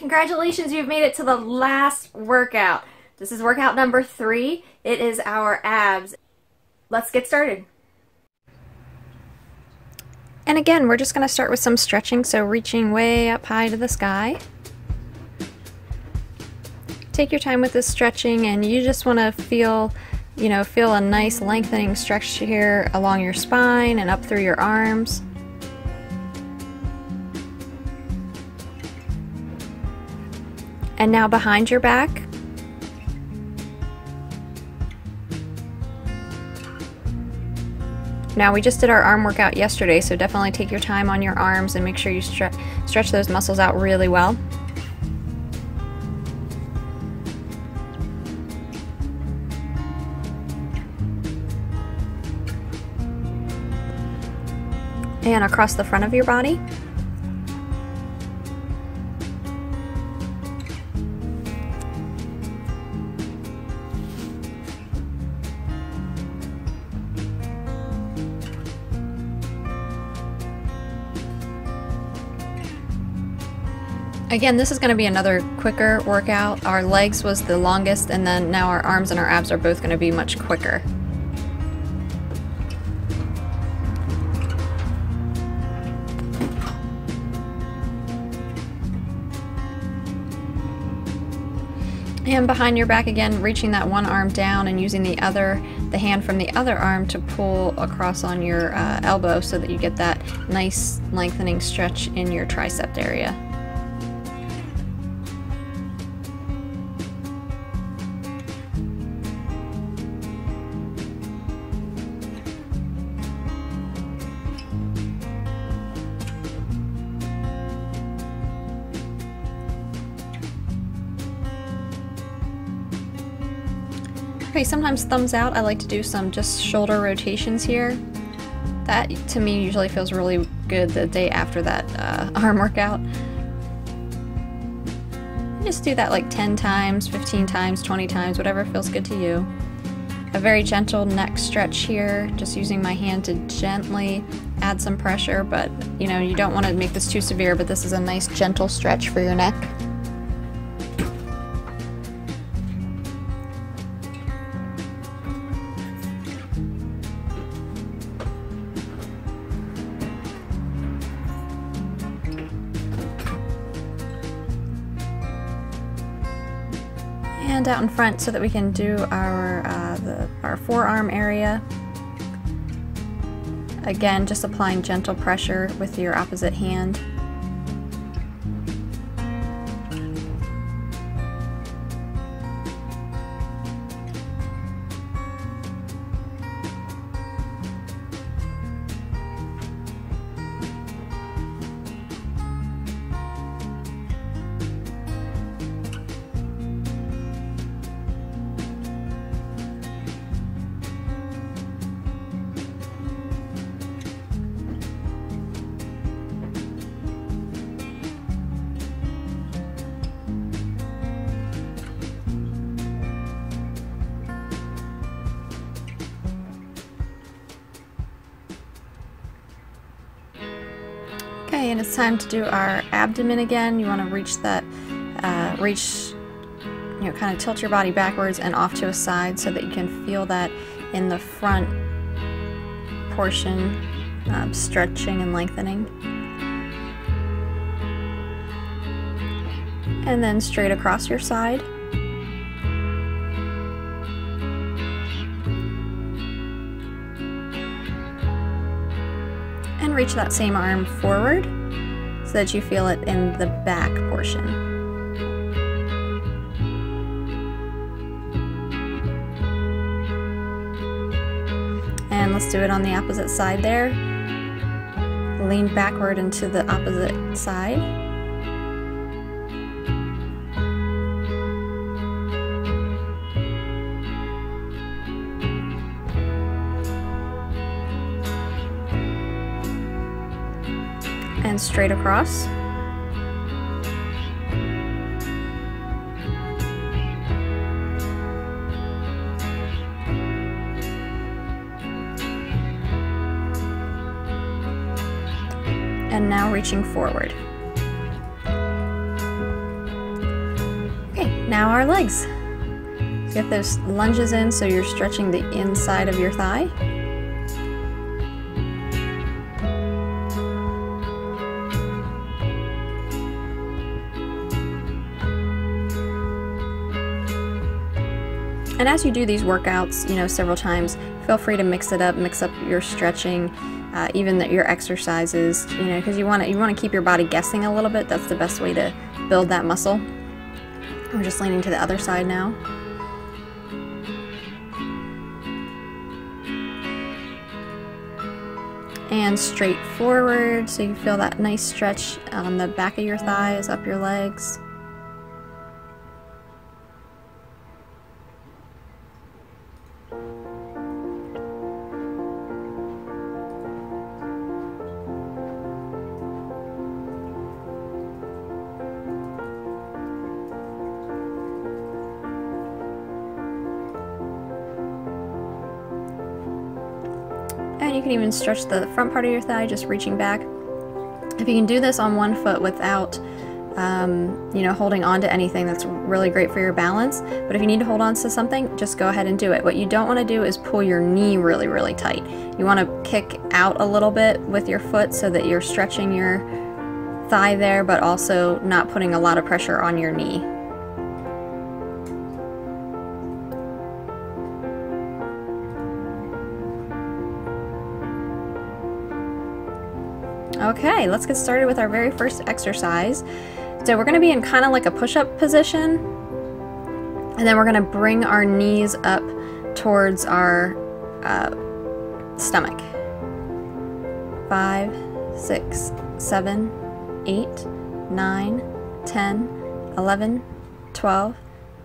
Congratulations, you've made it to the last workout. This is workout number three. It is our abs. Let's get started. And again, we're just going to start with some stretching, so reaching way up high to the sky. Take your time with this stretching and you just want to feel, you know, feel a nice lengthening stretch here along your spine and up through your arms. And now behind your back. Now we just did our arm workout yesterday, so definitely take your time on your arms and make sure you stre stretch those muscles out really well. And across the front of your body. Again, this is going to be another quicker workout. Our legs was the longest, and then now our arms and our abs are both going to be much quicker. And behind your back again, reaching that one arm down and using the other, the hand from the other arm to pull across on your uh, elbow so that you get that nice lengthening stretch in your tricep area. Sometimes thumbs out. I like to do some just shoulder rotations here. That to me usually feels really good the day after that uh, arm workout. Just do that like 10 times, 15 times, 20 times, whatever feels good to you. A very gentle neck stretch here, just using my hand to gently add some pressure, but you know, you don't want to make this too severe, but this is a nice gentle stretch for your neck. Hand out in front so that we can do our, uh, the, our forearm area. Again, just applying gentle pressure with your opposite hand. Okay, and it's time to do our abdomen again. You want to reach that, uh, reach, you know, kind of tilt your body backwards and off to a side so that you can feel that in the front portion, um, stretching and lengthening. And then straight across your side. Reach that same arm forward so that you feel it in the back portion. And let's do it on the opposite side there. Lean backward into the opposite side. Straight across. And now reaching forward. Okay, now our legs. Get those lunges in so you're stretching the inside of your thigh. And as you do these workouts, you know, several times, feel free to mix it up, mix up your stretching, uh, even your exercises, you know, because you want to you want to keep your body guessing a little bit. That's the best way to build that muscle. I'm just leaning to the other side now. And straight forward, so you feel that nice stretch on the back of your thighs, up your legs. And you can even stretch the front part of your thigh, just reaching back. If you can do this on one foot without, um, you know, holding on to anything, that's really great for your balance. But if you need to hold on to something, just go ahead and do it. What you don't want to do is pull your knee really, really tight. You want to kick out a little bit with your foot so that you're stretching your thigh there, but also not putting a lot of pressure on your knee. Okay, let's get started with our very first exercise. So we're gonna be in kind of like a push-up position, and then we're gonna bring our knees up towards our uh, stomach. Five, six, seven, eight, nine, 10, 11, 12,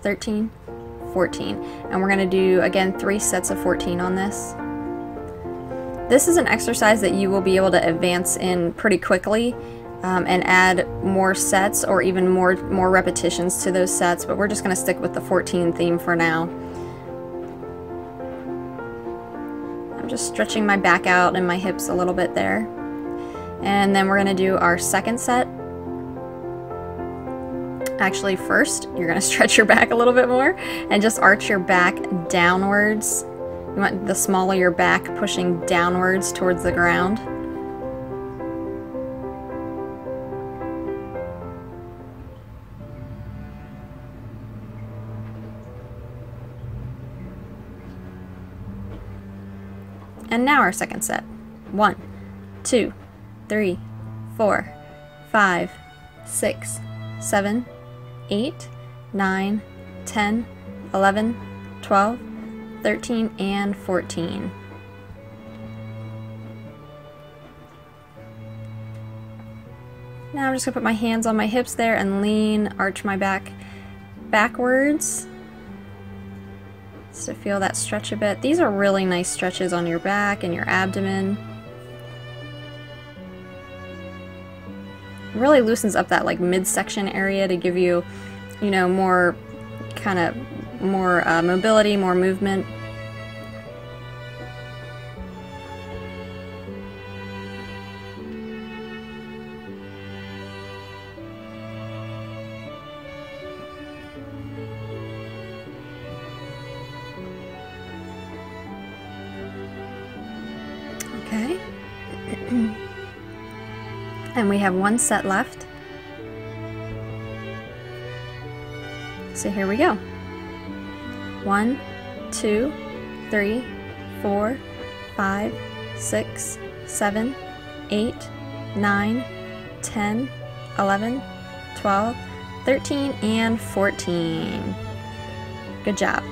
13, 14. And we're gonna do, again, three sets of 14 on this. This is an exercise that you will be able to advance in pretty quickly um, and add more sets or even more, more repetitions to those sets, but we're just going to stick with the 14 theme for now. I'm just stretching my back out and my hips a little bit there. And then we're going to do our second set. Actually, first, you're going to stretch your back a little bit more and just arch your back downwards you want the smaller your back pushing downwards towards the ground. And now our second set. One, two, three, four, five, six, seven, eight, nine, ten, eleven, twelve. 13, and 14. Now I'm just to put my hands on my hips there and lean, arch my back backwards. To feel that stretch a bit. These are really nice stretches on your back and your abdomen. Really loosens up that like midsection area to give you, you know, more kind of more uh, mobility, more movement. Okay. and we have one set left. So here we go. One, two, three, four, five, six, seven, eight, nine, 10, 11, 12, 13, and 14. Good job.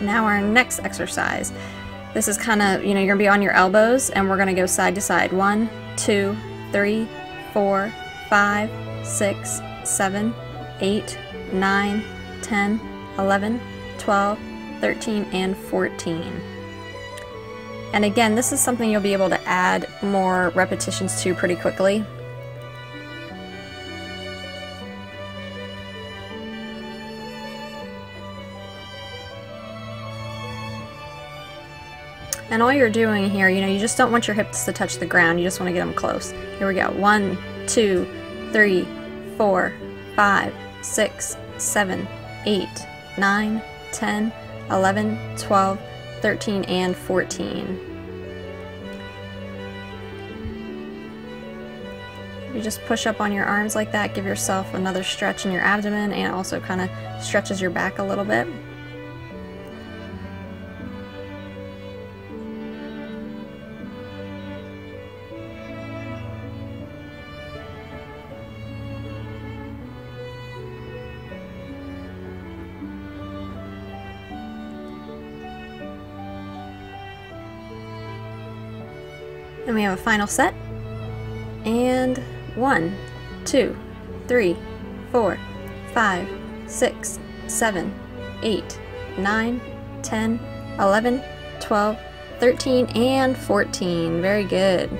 Now our next exercise. This is kind of, you know, you're going to be on your elbows and we're going to go side to side. One, two, three, four, five, six, seven, eight, nine, 10, 11, 12, 13, and 14. And again, this is something you'll be able to add more repetitions to pretty quickly. And all you're doing here, you know, you just don't want your hips to touch the ground. You just want to get them close. Here we go. One, two, three, four, five, six, seven, eight, nine, ten, eleven, twelve, thirteen, and 14. You just push up on your arms like that, give yourself another stretch in your abdomen, and also kind of stretches your back a little bit. And we have a final set. And one, two, three, four, five, six, seven, eight, nine, ten, eleven, twelve, thirteen, and 14. Very good.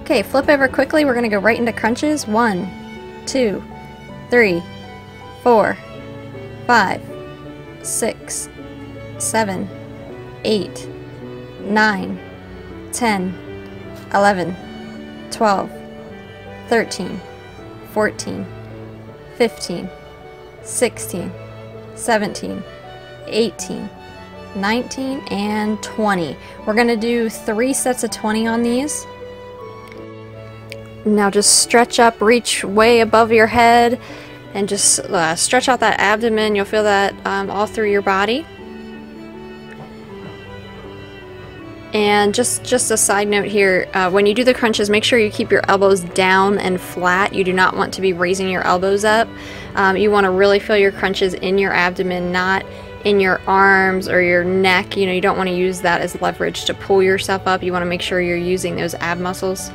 Okay, flip over quickly. We're going to go right into crunches. One, two, three, four, five, six, seven, eight, nine, ten. 11, 12, 13, 14, 15, 16, 17, 18, 19, and 20. We're going to do three sets of 20 on these. Now just stretch up, reach way above your head, and just uh, stretch out that abdomen. You'll feel that um, all through your body. And just, just a side note here, uh, when you do the crunches, make sure you keep your elbows down and flat. You do not want to be raising your elbows up. Um, you want to really feel your crunches in your abdomen, not in your arms or your neck. You know, you don't want to use that as leverage to pull yourself up. You want to make sure you're using those ab muscles.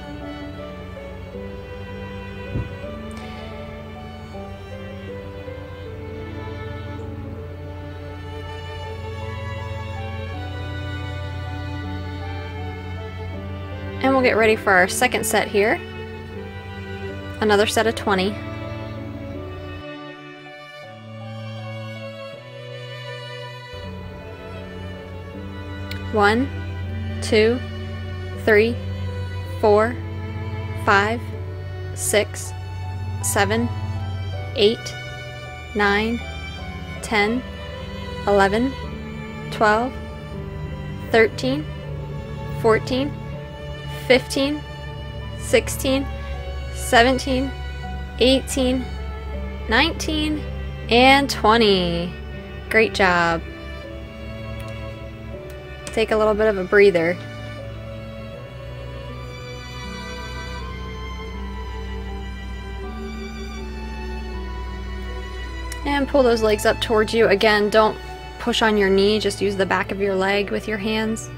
And we'll get ready for our second set here. Another set of 20. One, two, three, four, five, six, seven, eight, nine, ten, eleven, twelve, thirteen, fourteen. 15, 16, 17, 18, 19, and 20. Great job. Take a little bit of a breather. And pull those legs up towards you. Again, don't push on your knee, just use the back of your leg with your hands.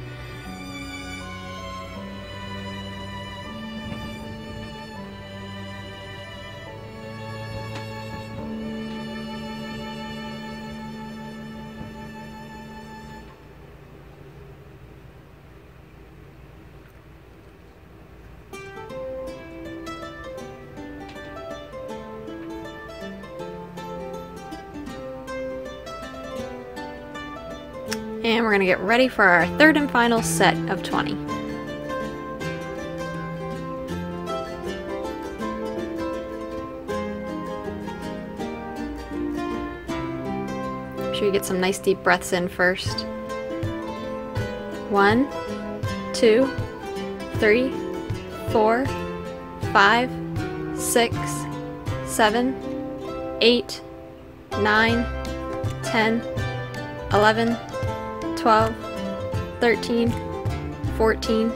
And we're going to get ready for our third and final set of 20. Make sure you get some nice deep breaths in first. One, two, three, four, five, six, seven, eight, nine, ten, eleven. 12, 13, 14,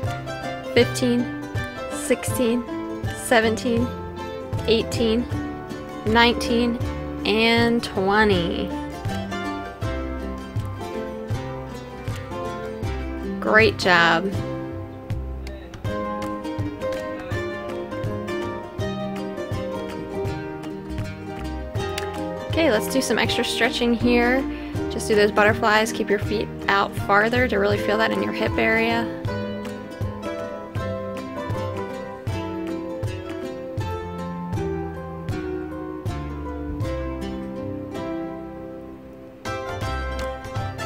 15, 16, 17, 18, 19, and 20. Great job. Okay, let's do some extra stretching here. Do those butterflies, keep your feet out farther to really feel that in your hip area.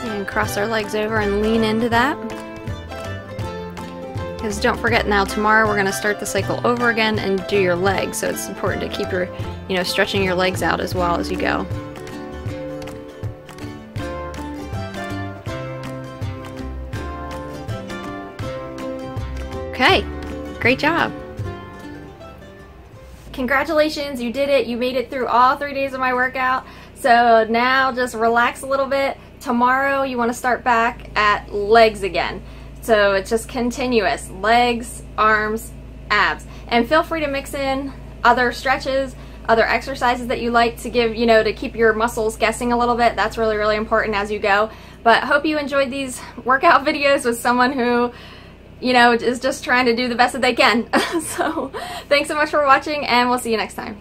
And cross our legs over and lean into that. because don't forget now tomorrow we're going to start the cycle over again and do your legs. So it's important to keep your, you know, stretching your legs out as well as you go. Okay, great job. Congratulations, you did it. You made it through all three days of my workout. So now just relax a little bit. Tomorrow you want to start back at legs again. So it's just continuous, legs, arms, abs. And feel free to mix in other stretches, other exercises that you like to give, you know, to keep your muscles guessing a little bit. That's really, really important as you go. But hope you enjoyed these workout videos with someone who you know, is just trying to do the best that they can. so thanks so much for watching and we'll see you next time.